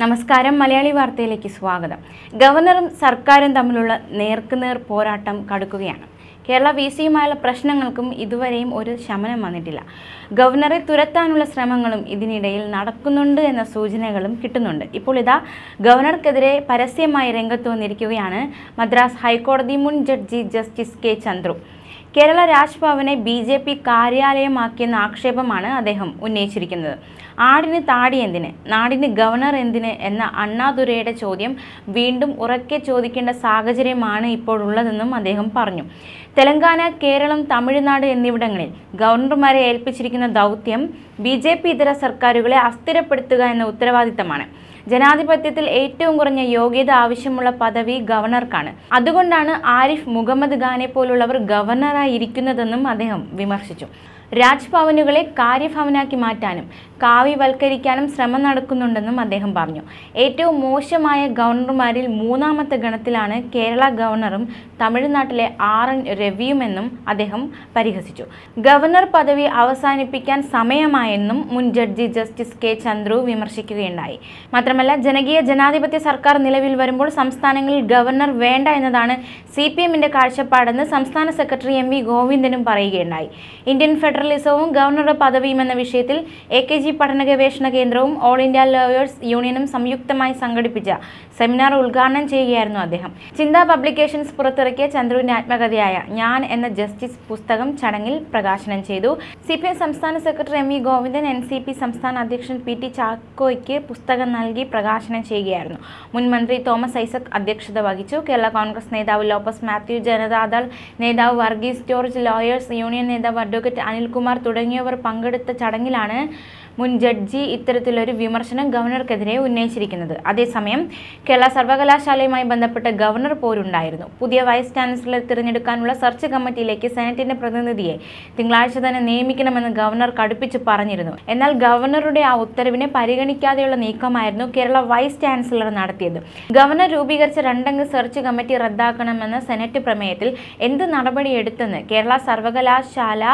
നമസ്കാരം മലയാളി വാർത്തയിലേക്ക് സ്വാഗതം. ഗവർണറും സർക്കാരും തമ്മിലുള്ള നേർക്കുനേർ പോരാട്ടം കടുക്കുകയാണ്. കേരള വി സിയുമായുള്ള പ്രശ്നങ്ങൾക്കും ഇതുവരെയും ഒരു ശമനം വന്നിട്ടില്ല. ഗവർണറെ തുരത്താനുള്ള ശ്രമങ്ങളും ഇതിനിടയിൽ നടക്കുന്നുണ്ട് എന്ന സൂചനകളും കിട്ടുന്നുണ്ട്. ഇപ്പോൾ ഇതാ ഗവർണർക്കെതിരെ പരസ്യമായി രംഗത്ത് വന്നിരിക്കുകയാണ് മദ്രാസ് ഹൈക്കോടതി മുൻ judge justice K Chandru. Kerala രാജ്ഭവനെ B J P കാര്യാലയമാക്കിയെന്ന ആക്ഷേപമാണ് അദ്ദേഹം ഉന്നയിച്ചിരിക്കുന്നത്. ആടിന് താടി എന്തിന്? നാടിന് ഗവർണർ എന്തിന്? എന്ന അണ്ണാദുരയുടെ ചോദ്യം വീണ്ടും ഉറക്കെ ചോദിക്കേണ്ട സാഹചര്യമാണ് ഇപ്പോഴുള്ളതെന്നും അദ്ദേഹം പറഞ്ഞു. തെലങ്കാന കേരളം തമിഴ്നാട് എന്നിവിടങ്ങളിൽ ഗവർണർമാരെ ഏൽപ്പിച്ചിരിക്കുന്ന ദൗത്യം ബി ജെ പി ഇതര സർക്കാരുകളെ അസ്ഥിരപ്പെടുത്തുക എന്ന ഉത്തരവാദിത്തമാണ്. ജനാധിപത്യത്തിൽ ഏറ്റവും കുറഞ്ഞ യോഗ്യത ആവശ്യമുള്ള പദവി ഗവർണർക്കാണ്. അതുകൊണ്ടാണ് ആരിഫ് മുഹമ്മദ് ഖാനെ പോലുള്ളവർ ഗവർണറായിരിക്കുന്നതെന്നും അദ്ദേഹം വിമർശിച്ചു. രാജ്ഭവനുകളെ കാര്യഭവനാക്കി മാറ്റാനും കാവ്യവൽക്കരിക്കാനും ശ്രമം നടക്കുന്നുണ്ടെന്നും അദ്ദേഹം പറഞ്ഞു. ഏറ്റവും മോശമായ ഗവർണർമാരിൽ മൂന്നാമത്തെ ഗണത്തിലാണ് കേരള ഗവർണറും തമിഴ്നാട്ടിലെ ആർ എൻ രവിയുമെന്നും അദ്ദേഹം പരിഹസിച്ചു. ഗവർണർ പദവി അവസാനിപ്പിക്കാൻ സമയമായെന്നും മുൻ ജഡ്ജി ജസ്റ്റിസ് കെ ചന്ദ്രു വിമർശിക്കുകയുണ്ടായി. മാത്രമല്ല ജനകീയ ജനാധിപത്യ സർക്കാർ നിലവിൽ വരുമ്പോൾ സംസ്ഥാനങ്ങളിൽ ഗവർണർ വേണ്ട എന്നതാണ് സി പി എമ്മിന്റെ കാഴ്ചപ്പാടെന്ന് സംസ്ഥാന സെക്രട്ടറി എം വി ഗോവിന്ദനും പറയുകയുണ്ടായി. ഇന്ത്യൻ ഫെഡറലിസവും ഗവർണറുടെ പദവിയും എന്ന വിഷയത്തിൽ എ കെ ജി പഠന ഗവേഷണ കേന്ദ്രവും ഓൾ ഇന്ത്യ ലോയേഴ്സ് യൂണിയനും സംയുക്തമായി സംഘടിപ്പിച്ച സെമിനാർ ഉദ്ഘാടനം ചെയ്യുകയായിരുന്നു അദ്ദേഹം. ചിന്ത പബ്ലിക്കേഷൻസ് പുറത്തിറക്കിയ ചന്ദ്രുവിന്റെ ആത്മകഥയായ ഞാൻ എന്ന ജസ്റ്റിസ് പുസ്തകം ചടങ്ങിൽ പ്രകാശനം ചെയ്തു. സി പി എം സംസ്ഥാന secretary M E Govindan N C P സംസ്ഥാന അധ്യക്ഷൻ പി ടി ചാക്കോയ്ക്ക് പുസ്തകം നൽകി പ്രകാശനം ചെയ്യുകയായിരുന്നു. മുൻ മന്ത്രി തോമസ് ഐസക് അധ്യക്ഷത വഹിച്ചു. കേരള കോൺഗ്രസ് നേതാവ് ലോപ്പസ് മാത്യു ജനതാദൾ നേതാവ് വർഗീസ് ജോർജ് ലോയേഴ്സ് യൂണിയൻ നേതാവ് അഡ്വക്കേറ്റ് അനിൽകുമാർ തുടങ്ങിയവർ പങ്കെടുത്ത ചടങ്ങിലാണ് മുൻ ജഡ്ജി ഇത്തരത്തിലൊരു വിമർശനം ഗവർണർക്കെതിരെ ഉന്നയിച്ചിരിക്കുന്നത്. അതേസമയം കേരള സർവകലാശാലയുമായി ബന്ധപ്പെട്ട ഗവർണർ പോരുണ്ടായിരുന്നു. പുതിയ വൈസ് ചാൻസലർ തിരഞ്ഞെടുക്കാനുള്ള സെർച്ച് കമ്മിറ്റിയിലേക്ക് സെനറ്റിന്റെ പ്രതിനിധിയെ തിങ്കളാഴ്ച തന്നെ നിയമിക്കണമെന്ന് ഗവർണർ കടുപ്പിച്ച് പറഞ്ഞിരുന്നു. എന്നാൽ ഗവർണറുടെ ആ ഉത്തരവിനെ പരിഗണിക്കാതെയുള്ള നീക്കമായിരുന്നു കേരള വൈസ് ചാൻസലർ നടത്തിയത്. ഗവർണർ രൂപീകരിച്ച രണ്ടംഗ സെർച്ച് കമ്മിറ്റി റദ്ദാക്കണമെന്ന സെനറ്റ് പ്രമേയത്തിൽ എന്ത് നടപടിയെടുത്തെന്ന് കേരള സർവകലാശാല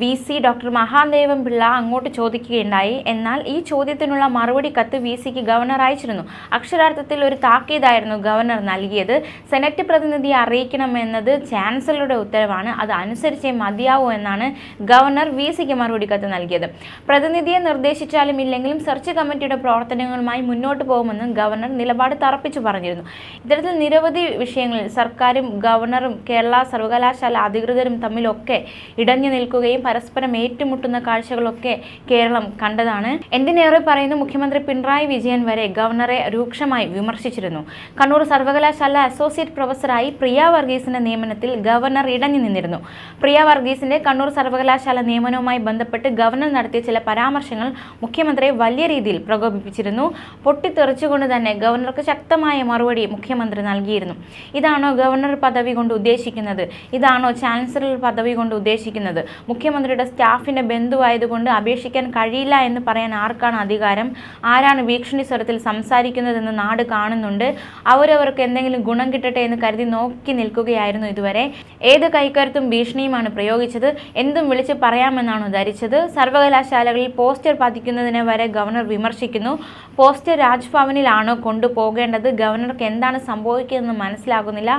V C doctor Mahadevan Pillai അങ്ങോട്ട് ചോദിക്കുകയുണ്ടായി. എന്നാൽ ഈ ചോദ്യത്തിനുള്ള മറുപടി കത്ത് വി സിക്ക് ഗവർണർ അയച്ചിരുന്നു. അക്ഷരാർത്ഥത്തിൽ ഒരു താക്കീതായിരുന്നു ഗവർണർ നൽകിയത്. സെനറ്റ് പ്രതിനിധിയെ അറിയിക്കണമെന്നത് ചാൻസലറുടെ ഉത്തരവാണ്. അത് അനുസരിച്ചേ മതിയാവൂ എന്നാണ് ഗവർണർ വി സിക്ക് മറുപടി കത്ത് നൽകിയത്. പ്രതിനിധിയെ നിർദ്ദേശിച്ചാലും ഇല്ലെങ്കിലും സെർച്ച് കമ്മിറ്റിയുടെ പ്രവർത്തനങ്ങളുമായി മുന്നോട്ട് പോകുമെന്നും ഗവർണർ നിലപാട് തറപ്പിച്ചു പറഞ്ഞിരുന്നു. ഇത്തരത്തിൽ നിരവധി വിഷയങ്ങളിൽ സർക്കാരും ഗവർണറും കേരള സർവകലാശാല അധികൃതരും തമ്മിലൊക്കെ ഇടഞ്ഞു നിൽക്കുകയും പരസ്പരം ഏറ്റുമുട്ടുന്ന കാഴ്ചകളൊക്കെ കേരളം കണ്ടതാണ്. എന്തിനേറെ പറയുന്നു മുഖ്യമന്ത്രി പിണറായി വിജയൻ വരെ ഗവർണറെ രൂക്ഷമായി വിമർശിച്ചിരുന്നു. കണ്ണൂർ സർവകലാശാല അസോസിയേറ്റ് പ്രൊഫസറായി പ്രിയ വർഗീസിന്റെ നിയമനത്തിൽ ഗവർണർ ഇടഞ്ഞു നിന്നിരുന്നു. പ്രിയ വർഗീസിന്റെ കണ്ണൂർ സർവകലാശാല നിയമനവുമായി ബന്ധപ്പെട്ട് ഗവർണർ നടത്തിയ ചില പരാമർശങ്ങൾ മുഖ്യമന്ത്രിയെ വലിയ രീതിയിൽ പ്രകോപിപ്പിച്ചിരുന്നു. പൊട്ടിത്തെറിച്ചുകൊണ്ട് തന്നെ ഗവർണർക്ക് ശക്തമായ മറുപടി മുഖ്യമന്ത്രി നൽകിയിരുന്നു. ഇതാണോ ഗവർണർ പദവി കൊണ്ട് ഉദ്ദേശിക്കുന്നത്? ഇതാണോ ചാൻസലർ പദവി കൊണ്ട് ഉദ്ദേശിക്കുന്നത്? മുഖ്യമന്ത്രിയുടെ സ്റ്റാഫിന്റെ ബന്ധുവായതുകൊണ്ട് അപേക്ഷിക്കാൻ കഴിയില്ല എന്ന് പറയാൻ ആർക്കാണ് അധികാരം? ആരാണ് ഭീഷണി സ്വരത്തിൽ സംസാരിക്കുന്നതെന്ന് നാട് കാണുന്നുണ്ട്. അവരവർക്ക് എന്തെങ്കിലും ഗുണം കിട്ടട്ടെ എന്ന് കരുതി നോക്കി നിൽക്കുകയായിരുന്നു ഇതുവരെ. ഏത് കൈക്കരുത്തും ഭീഷണിയുമാണ് പ്രയോഗിച്ചത്. എന്തും വിളിച്ച് പറയാമെന്നാണോ ധരിച്ചത്. സർവകലാശാലകളിൽ പോസ്റ്റർ പതിക്കുന്നതിനെ വരെ ഗവർണർ വിമർശിക്കുന്നു. പോസ്റ്റർ രാജ്ഭവനിലാണോ കൊണ്ടുപോകേണ്ടത്? ഗവർണർക്ക് എന്താണ് സംഭവിക്കുന്നതെന്ന് മനസ്സിലാകുന്നില്ല.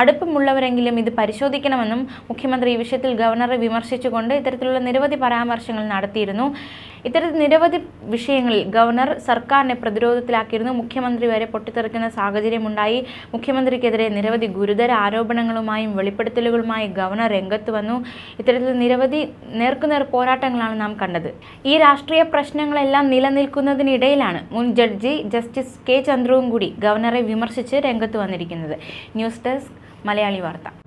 അടുപ്പമുള്ളവരെങ്കിലും ഇത് പരിശോധിക്കണമെന്നും മുഖ്യമന്ത്രി ഈ വിഷയത്തിൽ ഗവർണറെ വിമർശിച്ചുകൊണ്ട് ഇത്തരത്തിലുള്ള നിരവധി പരാമർശങ്ങൾ നടത്തിയിരുന്നു. ഇത്തരത്തിൽ നിരവധി വിഷയങ്ങളിൽ ഗവർണർ സർക്കാരിനെ പ്രതിരോധത്തിലാക്കിയിരുന്നു. മുഖ്യമന്ത്രി വരെ പൊട്ടിത്തെറിക്കുന്ന സാഹചര്യമുണ്ടായി. മുഖ്യമന്ത്രിക്കെതിരെ നിരവധി ഗുരുതര ആരോപണങ്ങളുമായും വെളിപ്പെടുത്തലുകളുമായി ഗവർണർ രംഗത്ത് വന്നു. ഇത്തരത്തിൽ നിരവധി നേർക്കുനേർ പോരാട്ടങ്ങളാണ് നാം കണ്ടത്. ഈ രാഷ്ട്രീയ പ്രശ്നങ്ങളെല്ലാം നിലനിൽക്കുന്നതിനിടയിലാണ് മുൻ ജഡ്ജി ജസ്റ്റിസ് കെ ചന്ദ്രുവും കൂടി ഗവർണറെ വിമർശിച്ച് രംഗത്ത് വന്നിരിക്കുന്നത്. ന്യൂസ് ഡെസ്ക് മലയാളി വാർത്ത.